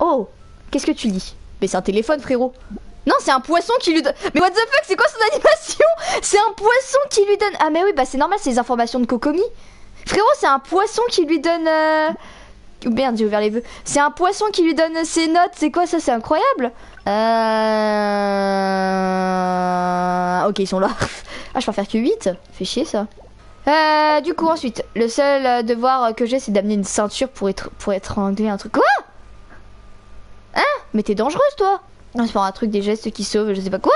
Oh, qu'est-ce que tu dis? Mais c'est un téléphone, frérot. Non, c'est un poisson qui lui donne. Mais what the fuck, c'est quoi son animation? C'est un poisson qui lui donne. Ah, mais oui, bah c'est normal, c'est les informations de Kokomi. Frérot, c'est un poisson qui lui donne. Euh... Oh, merde, j'ai ouvert les vœux. C'est un poisson qui lui donne ses notes. C'est quoi ça? C'est incroyable? Euh... Ok, ils sont là. Ah, je peux faire que 8. Fait chier ça. Euh, du coup, ensuite, le seul devoir que j'ai, c'est d'amener une ceinture pour être pour étrangler un truc. Quoi? Mais t'es dangereuse, toi c'est pas un truc des gestes qui sauvent, je sais pas quoi.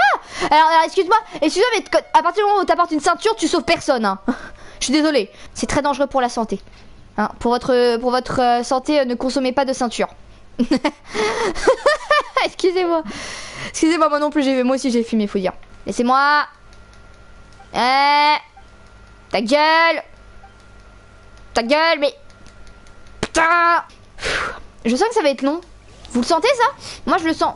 Alors, alors excuse-moi, excuse-moi, mais à partir du moment où t'apportes une ceinture, tu sauves personne. Hein. je suis désolée. C'est très dangereux pour la santé. Hein. Pour votre, pour votre euh, santé, euh, ne consommez pas de ceinture. Excusez-moi. Excusez-moi, moi non plus, j'ai moi aussi j'ai fumé, faut dire. Laissez-moi. Eh. Ta gueule. Ta gueule, mais. Putain. Je sens que ça va être long. Vous le sentez ça? Moi je le sens.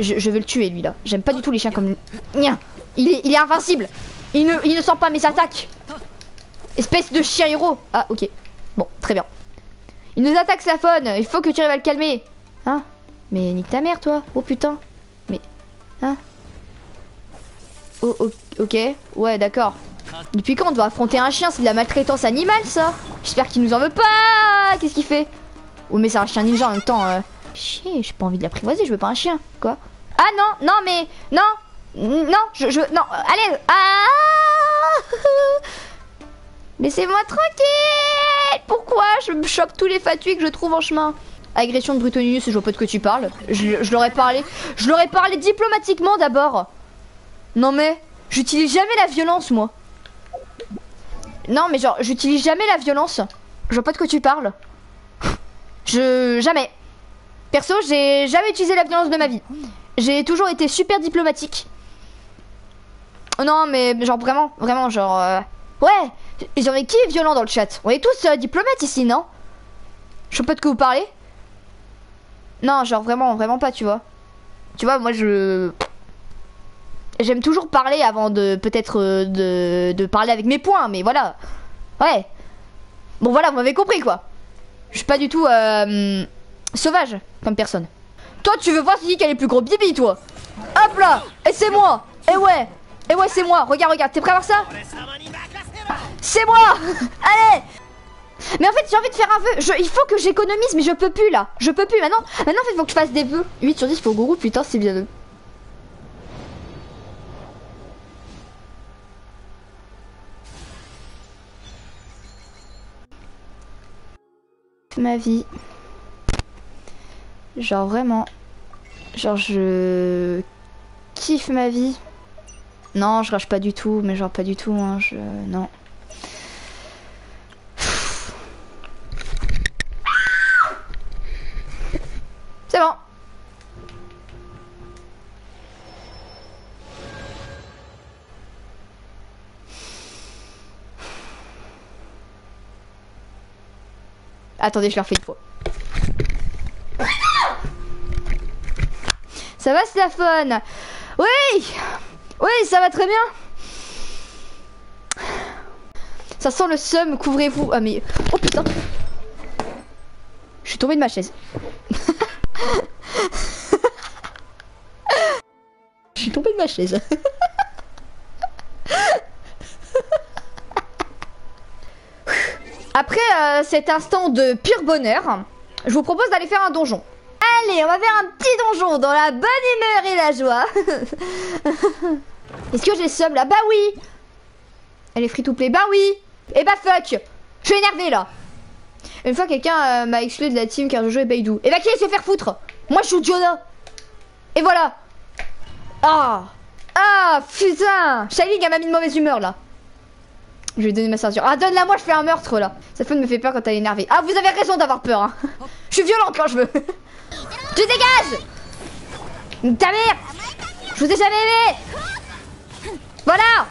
Je, veux le tuer lui là. J'aime pas du tout les chiens comme... Est, il est invincible. Il ne, il ne sent pas mes attaques. Espèce de chien héros. Ah ok. Bon, très bien. Il nous attaque sa faune. Il faut que tu arrives à le calmer. Hein? Mais nique ta mère toi. Oh putain. Mais... Hein? Oh ok. Ouais d'accord. Depuis quand on doit affronter un chien? C'est de la maltraitance animale ça J'espère qu'il nous en veut pas Qu'est-ce qu'il fait? Oh mais c'est un chien ninja en même temps. Euh... Chier, j'ai pas envie de l'apprivoiser, je veux pas un chien. Quoi Ah non, non mais... Non Non, je... je non, allez Ah Laissez-moi tranquille Pourquoi je me choque tous les fatuits que je trouve en chemin? Agression de Brutonius, je vois pas de quoi tu parles. Je, je l'aurais parlé... Je l'aurais parlé diplomatiquement d'abord. Non mais... J'utilise jamais la violence, moi. Non mais genre, j'utilise jamais la violence. Je vois pas de quoi tu parles. Je... Jamais. Perso, j'ai jamais utilisé la violence de ma vie. J'ai toujours été super diplomatique. Non, mais genre vraiment, vraiment, genre... Euh... Ouais, genre qui est violent dans le chat On est tous euh, diplomates ici, non? Je sais pas de quoi vous parlez Non, genre vraiment, vraiment pas, tu vois. Tu vois, moi je... J'aime toujours parler avant de peut-être euh, de, de parler avec mes points, mais voilà. Ouais. Bon voilà, vous m'avez compris quoi. Je suis pas du tout... Euh, sauvage comme personne. Toi, tu veux voir si qu'elle est plus gros bibi, toi. Hop là. Et c'est moi. Et ouais. Et ouais, c'est moi. Regarde, regarde, t'es prêt à voir ça? C'est moi. Allez. Mais en fait j'ai envie de faire un vœu, il faut que j'économise mais je peux plus là, je peux plus. Maintenant, maintenant en fait il faut que je fasse des vœux. 8 sur 10 pour Gourou, putain c'est bien Ma vie. Genre vraiment. Genre je kiffe ma vie. Non, je rage pas du tout, mais genre pas du tout, hein, je... Non. Attendez, je leur fais une fois. Ça va, Staphone Oui Oui, ça va très bien. Ça sent le seum, couvrez-vous. Ah mais... Oh putain Je suis tombée de ma chaise. Je suis tombée de ma chaise. Après euh, cet instant de pur bonheur, je vous propose d'aller faire un donjon. Allez, on va faire un petit donjon dans la bonne humeur et la joie. Est-ce que j'ai somme là? Bah oui! Elle est free to play. Bah oui! Et eh bah fuck! Je suis énervé là. Une fois quelqu'un euh, m'a exclu de la team car je jouais Beidou. Et bah qui se faire foutre? Moi je joue Jonah. Et voilà. Ah! Ah putain Shining m'a mis de mauvaise humeur là je vais donner ma ceinture. Ah, donne-la moi, je fais un meurtre là. Cette faune me fait peur quand elle est énervée. Ah, vous avez raison d'avoir peur. Hein. je suis violente quand je veux. Tu dégages Ta mère Je vous ai jamais aimé Voilà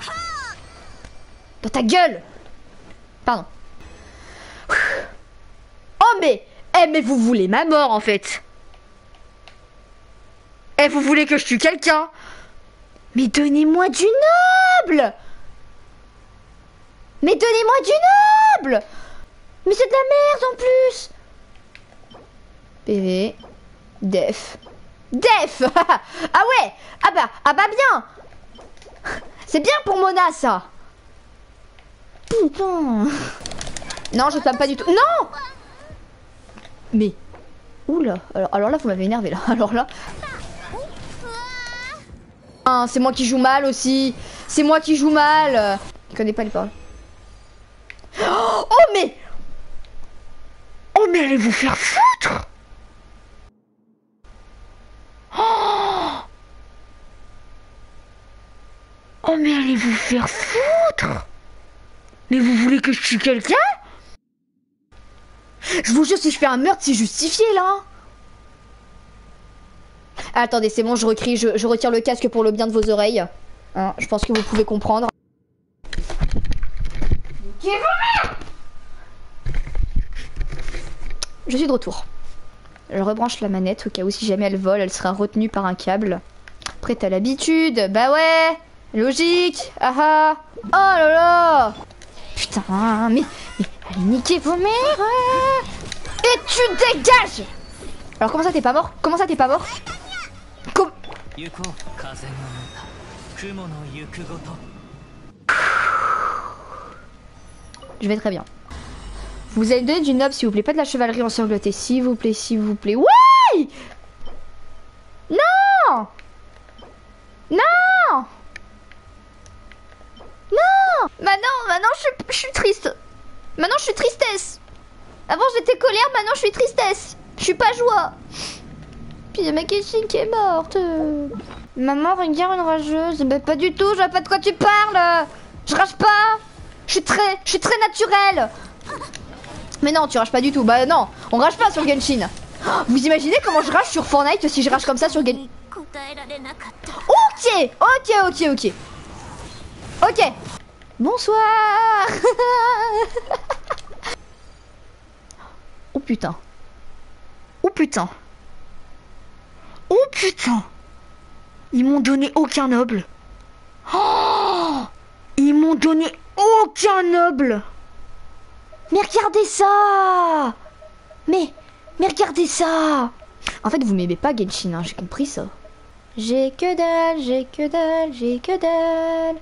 Dans ta gueule Pardon. Oh mais Eh mais vous voulez ma mort en fait Eh vous voulez que je tue quelqu'un? Mais donnez-moi du noble Mais donnez-moi du noble Mais c'est de la merde en plus PV. Def. Def Ah ouais Ah bah, ah bah bien C'est bien pour Mona ça Putain Non, je tape pas du tout. Non Mais... Oula alors, là, vous m'avez énervé là. Alors là... Ah, c'est moi qui joue mal aussi. C'est moi qui joue mal. Je connais pas les paroles. Oh mais Oh mais allez vous faire foutre Oh Oh mais allez vous faire foutre Mais vous voulez que je tue quelqu'un? Je vous jure si je fais un meurtre c'est justifié là Attendez c'est bon je recris, je, je retire le casque pour le bien de vos oreilles. Hein, je pense que vous pouvez comprendre. Je suis de retour. Je rebranche la manette au cas où si jamais elle vole, elle sera retenue par un câble. Prête à l'habitude, bah ouais. Logique. Ah ah. Oh là là. Putain, mais, mais allez niquer vos mères hein. Et tu dégages. Alors comment ça t'es pas mort? Comment ça t'es pas mort? Com. Je vais très bien. Vous allez donner du noble s'il vous plaît, pas de la chevalerie ensanglantée, s'il vous plaît, s'il vous plaît. Ouais Non Non Non Maintenant, maintenant je suis, triste. Maintenant je suis tristesse. Avant j'étais colère, maintenant je suis tristesse. Je suis pas joie. Puis il y a ma Kessine qui est morte. Maman, regarde une rageuse. Ben pas du tout, je vois pas de quoi tu parles. Je rage pas. Je suis très, je suis très naturelle. Mais non, tu rages pas du tout. Bah non, on rage pas sur Genshin. Vous imaginez comment je rage sur Fortnite si je rage comme ça sur Genshin? Ok, ok, ok, ok. Ok. Bonsoir. oh putain. Oh putain. Oh putain. Ils m'ont donné aucun noble. Oh Ils m'ont donné aucun noble. Mais regardez ça Mais, mais regardez ça En fait, vous m'aimez pas Genshin, hein, j'ai compris ça. J'ai que dalle, j'ai que dalle, j'ai que dalle.